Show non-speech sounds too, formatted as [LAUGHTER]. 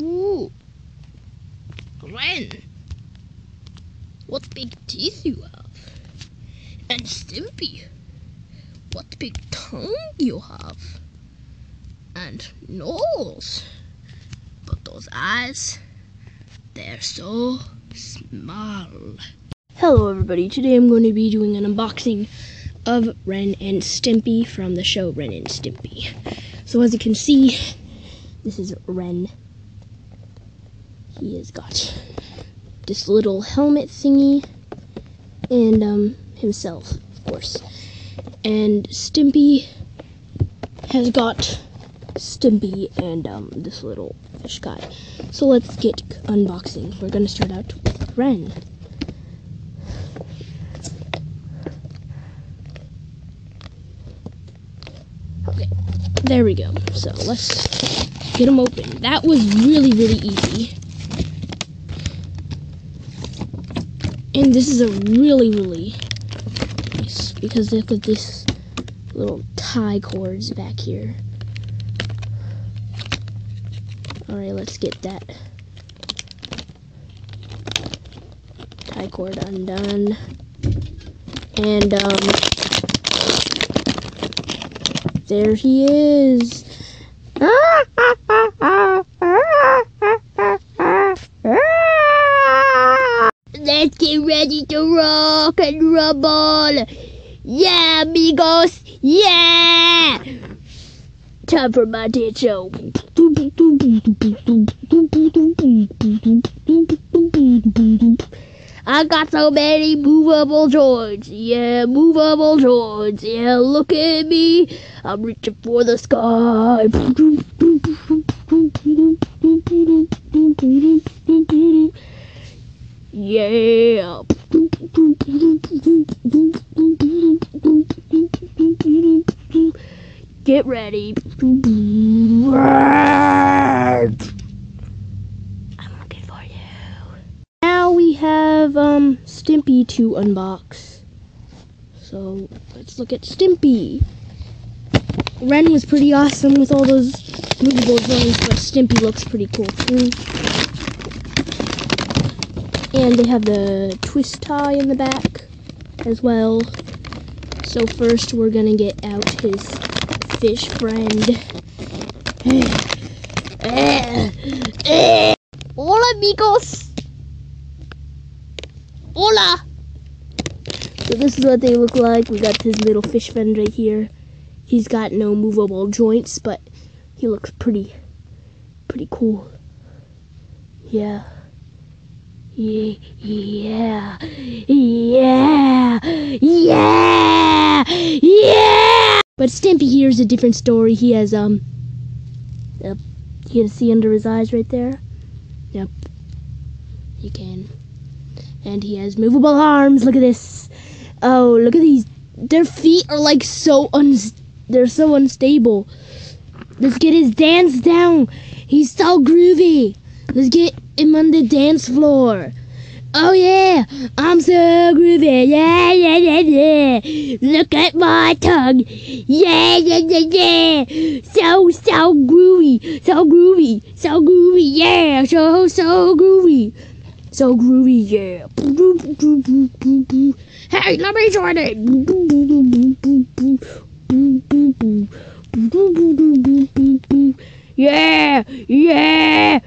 Ooh. Ren. What big teeth you have. And Stimpy. What big tongue you have. And nose. But those eyes, they're so small. Hello everybody, today I'm going to be doing an unboxing of Ren and Stimpy from the show Ren and Stimpy. So as you can see, this is Ren. He has got this little helmet thingy and um, himself, of course. And Stimpy has got Stimpy and um, this little fish guy. So let's get unboxing. We're gonna start out with Ren. Okay, there we go. So let's get them open. That was really, really easy. And this is a really, really nice because look at this little tie cords back here. Alright, let's get that tie cord undone. And, um, there he is. Let's get ready to rock and rumble. Yeah, amigos. Yeah. Time for my dance show. I got so many movable joints. Yeah, movable joints. Yeah, look at me. I'm reaching for the sky. [LAUGHS] Yeah. Get ready. I'm looking for you. Now we have um Stimpy to unbox. So let's look at Stimpy. Ren was pretty awesome with all those movable joints, but Stimpy looks pretty cool too. And they have the twist tie in the back as well. So first we're gonna get out his fish friend. Hola amigos! Hola! So this is what they look like. We got his little fish friend right here. He's got no movable joints, but he looks pretty, pretty cool. Yeah. Yeah, yeah, yeah, yeah. But Stimpy here is a different story. He has um, yep, you can see under his eyes right there. Yep, you can. And he has movable arms. Look at this. Oh, look at these. Their feet are like so un. They're so unstable. Let's get his dance down. He's so groovy. Let's get him on the dance floor. Oh yeah, I'm so groovy. Yeah, yeah, yeah, yeah. Look at my tongue. Yeah, yeah, yeah, yeah. So, so groovy. So groovy. So groovy. Yeah, so, so groovy. So groovy, yeah. Hey, let me join it. Yeah, yeah.